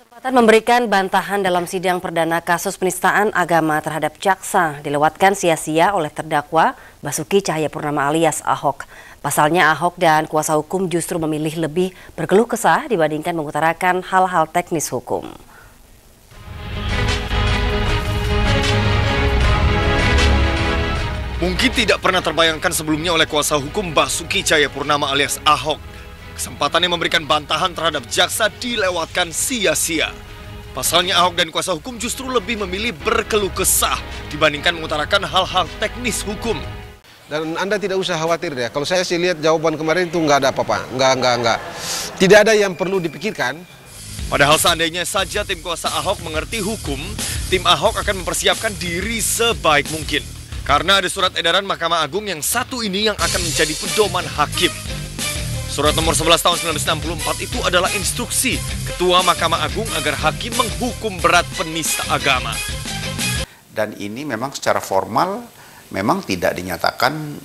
Kesempatan memberikan bantahan dalam sidang perdana kasus penistaan agama terhadap jaksa dilewatkan sia-sia oleh terdakwa Basuki Cahayapurnama alias Ahok. Pasalnya Ahok dan kuasa hukum justru memilih lebih berkeluh kesah dibandingkan mengutarakan hal-hal teknis hukum. Mungkin tidak pernah terbayangkan sebelumnya oleh kuasa hukum Basuki Cahayapurnama alias Ahok. Kesempatan yang memberikan bantahan terhadap jaksa dilewatkan sia-sia. Pasalnya Ahok dan kuasa hukum justru lebih memilih berkeluh kesah dibandingkan mengutarakan hal-hal teknis hukum. Dan Anda tidak usah khawatir ya, kalau saya sih lihat jawaban kemarin itu nggak ada apa-apa, nggak, nggak, nggak. Tidak ada yang perlu dipikirkan. Padahal seandainya saja tim kuasa Ahok mengerti hukum, tim Ahok akan mempersiapkan diri sebaik mungkin. Karena ada surat edaran Mahkamah Agung yang satu ini yang akan menjadi pedoman hakim. Surat nomor 11 tahun 1964 itu adalah instruksi Ketua Mahkamah Agung agar hakim menghukum berat penista agama. Dan ini memang secara formal memang tidak dinyatakan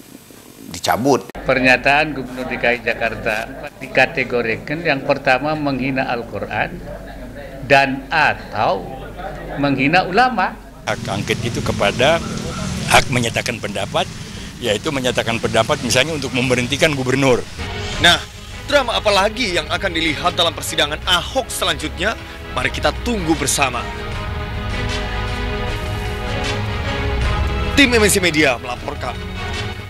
dicabut. Pernyataan Gubernur DKI Jakarta dikategorikan yang pertama menghina Al-Quran dan atau menghina ulama. Hak angket itu kepada hak menyatakan pendapat, yaitu menyatakan pendapat misalnya untuk memberhentikan gubernur. Nah, drama apa lagi yang akan dilihat dalam persidangan Ahok selanjutnya? Mari kita tunggu bersama. Tim MNC Media melaporkan.